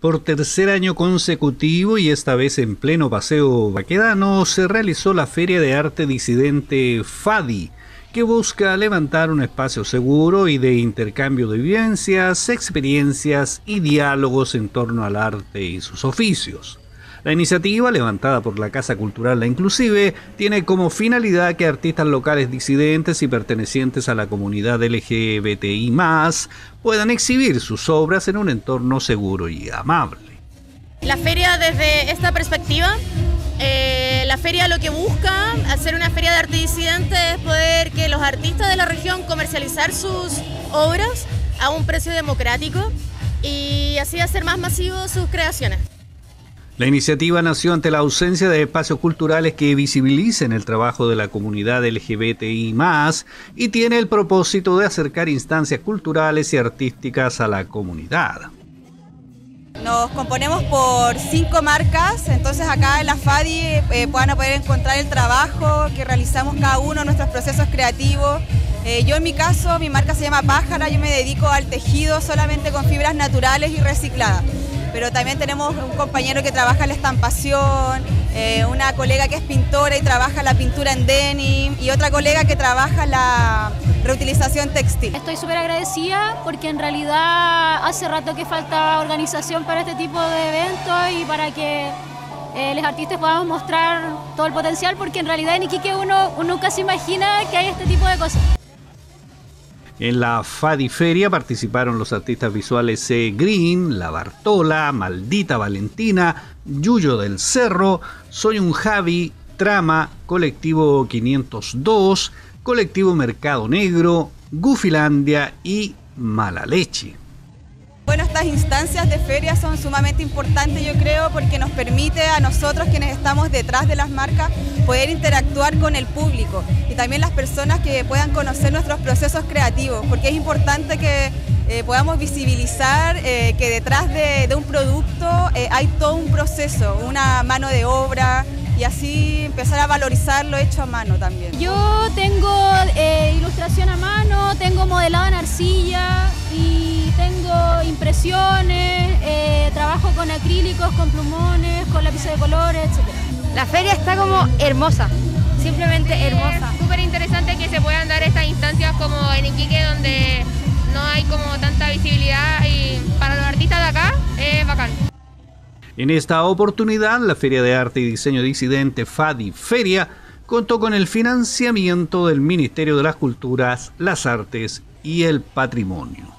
Por tercer año consecutivo y esta vez en pleno paseo vaquedano se realizó la Feria de Arte Disidente FADI, que busca levantar un espacio seguro y de intercambio de vivencias, experiencias y diálogos en torno al arte y sus oficios. La iniciativa, levantada por la Casa Cultural La Inclusive, tiene como finalidad que artistas locales disidentes y pertenecientes a la comunidad LGBTI puedan exhibir sus obras en un entorno seguro y amable. La feria desde esta perspectiva, eh, la feria lo que busca, hacer una feria de arte disidente, es poder que los artistas de la región comercializar sus obras a un precio democrático y así hacer más masivos sus creaciones. La iniciativa nació ante la ausencia de espacios culturales que visibilicen el trabajo de la comunidad LGBTI y tiene el propósito de acercar instancias culturales y artísticas a la comunidad. Nos componemos por cinco marcas, entonces acá en la FADI eh, puedan poder encontrar el trabajo que realizamos cada uno, nuestros procesos creativos. Eh, yo en mi caso, mi marca se llama Pájara, yo me dedico al tejido solamente con fibras naturales y recicladas pero también tenemos un compañero que trabaja la estampación, eh, una colega que es pintora y trabaja la pintura en denim y otra colega que trabaja la reutilización textil. Estoy súper agradecida porque en realidad hace rato que falta organización para este tipo de eventos y para que eh, los artistas podamos mostrar todo el potencial porque en realidad en Iquique uno, uno nunca se imagina que hay este tipo de cosas. En la Fadiferia participaron los artistas visuales C. Green, La Bartola, Maldita Valentina, Yuyo del Cerro, Soy un Javi, Trama, Colectivo 502, Colectivo Mercado Negro, Gufilandia y Mala Leche. Estas instancias de feria son sumamente importantes, yo creo, porque nos permite a nosotros, quienes estamos detrás de las marcas, poder interactuar con el público y también las personas que puedan conocer nuestros procesos creativos, porque es importante que eh, podamos visibilizar eh, que detrás de, un producto eh, hay todo un proceso, una mano de obra, y así empezar a valorizar lo hecho a mano también. Yo tengo ilustración a mano, tengo modelado en arcilla impresiones, eh, trabajo con acrílicos, con plumones, con lápices de colores, etc. La feria está como hermosa, simplemente hermosa. Súper interesante que se puedan dar estas instancias como en Iquique donde no hay como tanta visibilidad y para los artistas de acá es bacán. En esta oportunidad, la Feria de Arte y Diseño Disidente FADI Feria contó con el financiamiento del Ministerio de las Culturas, las Artes y el Patrimonio.